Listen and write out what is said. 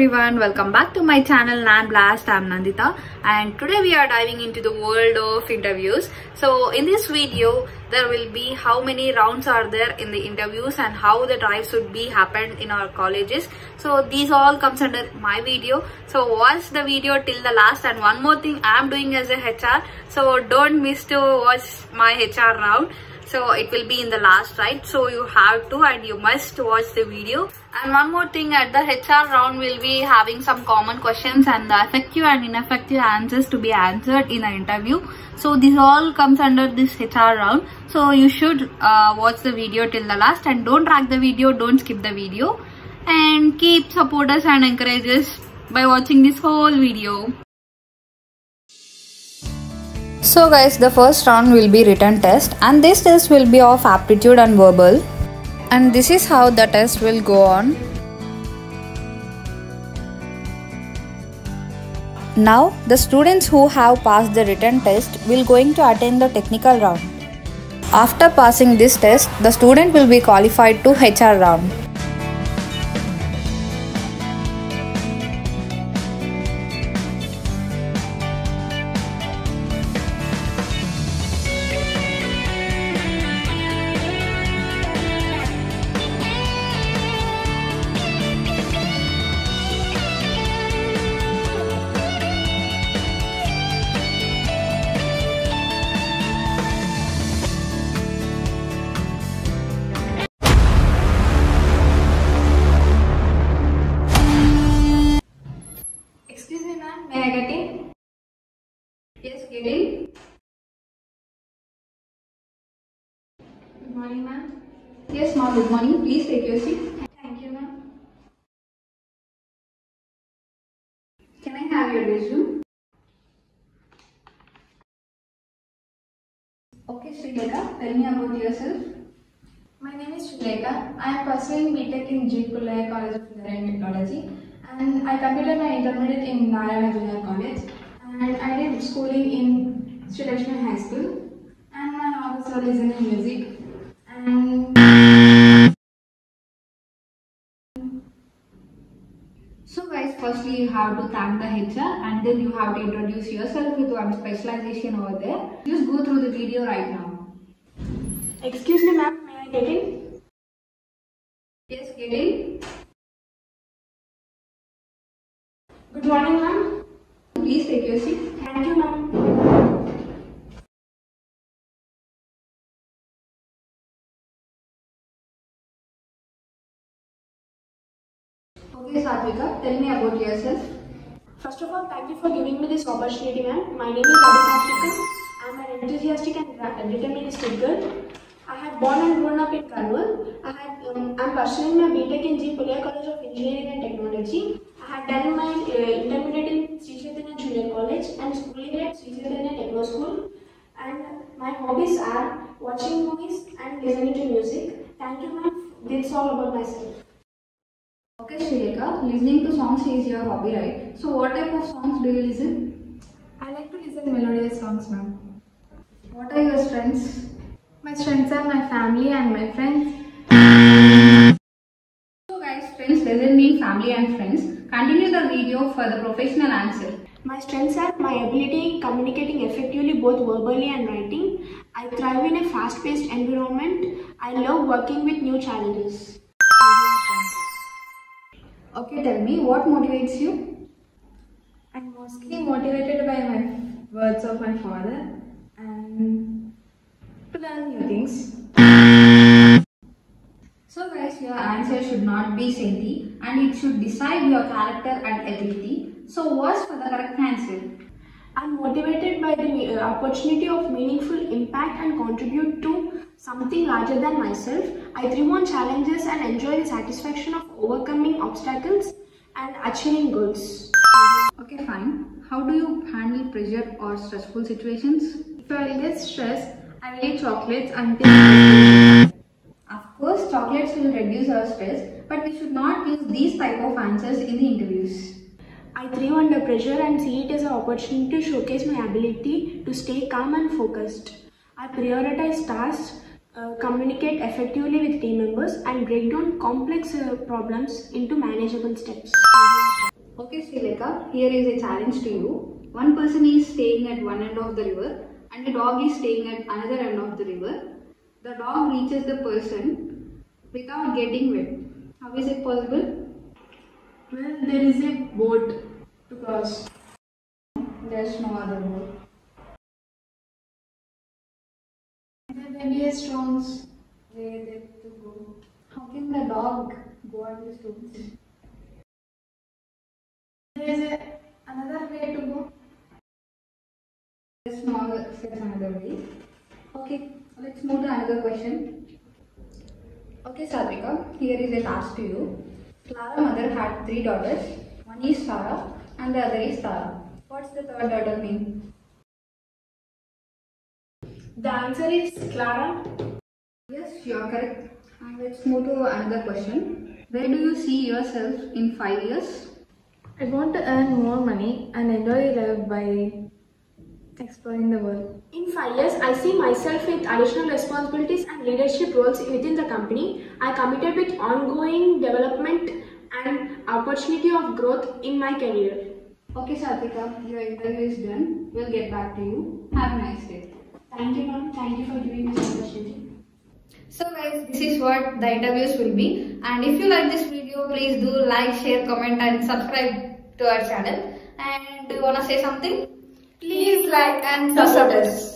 everyone, welcome back to my channel Nan Blast. I'm Nandita and today we are diving into the world of interviews. So in this video, there will be how many rounds are there in the interviews and how the drive should be happened in our colleges. So these all comes under my video. So watch the video till the last and one more thing I'm doing as a HR. So don't miss to watch my HR round so it will be in the last right? So you have to and you must watch the video. And one more thing at the hr round we'll be having some common questions and the effective and ineffective answers to be answered in the interview. So this all comes under this hr round. So you should uh, watch the video till the last and don't drag the video don't skip the video. And keep support us and encourage us by watching this whole video so guys, the first round will be written test and this test will be of aptitude and verbal. And this is how the test will go on. Now, the students who have passed the written test will going to attend the technical round. After passing this test, the student will be qualified to HR round. Good morning, ma'am. Yes, ma'am. Good morning. Please take your seat. Thank you, ma'am. Can I have your resume? Okay, Srilekha, tell me about yourself. My name is Shrilekha. I am pursuing BTech in. Pullaiah College of Engineering Technology and I completed my intermediate in Narayana Junior College and I did schooling in Sri Lakshmi High School and my are listening to music and So guys, firstly you have to thank the HR and then you have to introduce yourself with one specialization over there. Just go through the video right now. Excuse me ma'am, may I get in? Yes, get in. Good morning ma'am. Please take your seat. Thank you ma'am. Okay, Satvika, tell me about yourself. First of all, thank you for giving me this opportunity, ma'am. My name is Abhinav I'm an enthusiastic and gra- deterministic girl. I had born and grown up in Karnool. I had, um, I'm pursuing my BTech in G. hobbies are watching movies and listening to music. Thank you, ma'am. That's all about myself. Okay, Shriyaka, listening to songs is your hobby, right? So what type of songs do you listen? I like to listen melodious songs, ma'am. What are your strengths? My strengths are my family and my friends. So guys, friends doesn't mean family and friends. Continue the video for the professional answer. My strengths are my ability in communicating effectively both verbally and writing. I thrive in a fast paced environment. I love working with new challenges. Okay, tell me what motivates you? I'm mostly motivated by my words of my father and to learn new things. So guys, your answer should not be senti and it should decide your character and ability. So what's for the correct answer? I'm motivated by the uh, opportunity of meaningful impact and contribute to something larger than myself. I thrive on challenges and enjoy the satisfaction of overcoming obstacles and achieving goals. Okay, fine. How do you handle pressure or stressful situations? If I get stressed, I will eat chocolates until Of course, chocolates will reduce our stress, but we should not use these type of answers in the interviews. I thrive under pressure and see it as an opportunity to showcase my ability to stay calm and focused. I prioritize tasks, uh, communicate effectively with team members, and break down complex uh, problems into manageable steps. Okay, Srilekha, here is a challenge to you. One person is staying at one end of the river and a dog is staying at another end of the river. The dog reaches the person without getting wet. How is it possible? Well, there is a boat to cross. There's no other way. There may be a stones. Where they to go? How can the dog go at the stones? There is a, another way to go. There's no other, another way. Okay, let's move to another question. Okay, Sadhika, here is a task to you. Clara mother had three daughters. One is Sarah and the other is Tara. What's the third daughter name? The answer is Clara. Yes, you are correct. And let's move to another question. Where do you see yourself in five years? I want to earn more money and enjoy life by exploring the world. In five years, I see myself with additional responsibilities and leadership roles within the company. I committed with ongoing development and opportunity of growth in my career. Okay, Sadhika, your interview is done. We'll get back to you. Have a nice day. Thank you, ma'am. Thank you for giving me this opportunity. So guys, this is what the interviews will be. And if you like this video, please do like, share, comment and subscribe to our channel. And do you wanna say something? Please like and Support us.